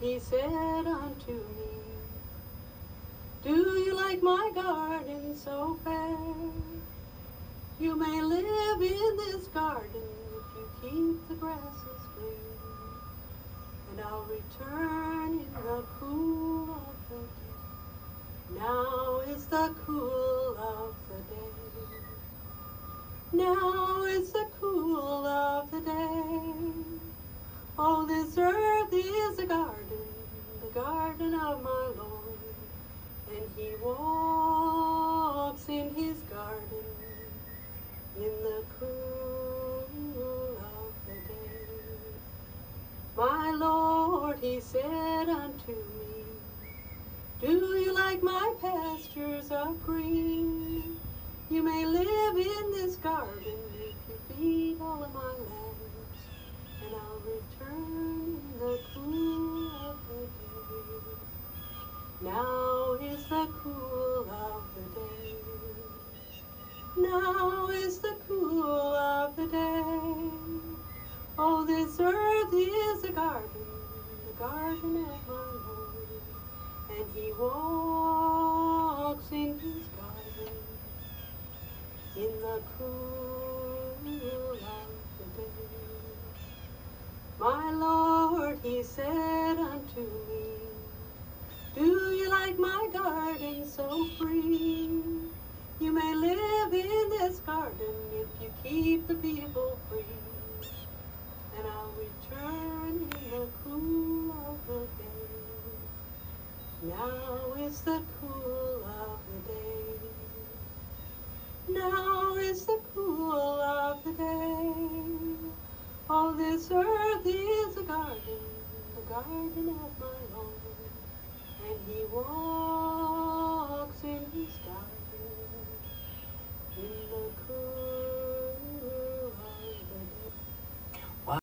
he said unto me, Do you like my garden so fair? You may live in this garden if you keep the grasses green, and I'll return in the cool of the day. Now is the cool of the day. Now is the is a garden, the garden of my Lord, and He walks in His garden in the cool of the day. My Lord, He said unto me, Do you like my pastures of green? You may live in this garden if you feed all of my lambs, and I'll return in the cool of the day. Now is the cool of the day. Now is the cool of the day. Oh, this earth is a garden, the garden of my Lord, and He walks in His garden in the cool of the day. My Lord, He said unto me, garden if you keep the people free. And I'll return in the cool of the day. Now is the cool of the day. Now is the cool of the day. Oh, this earth is a garden, the garden of my Lord, and He walks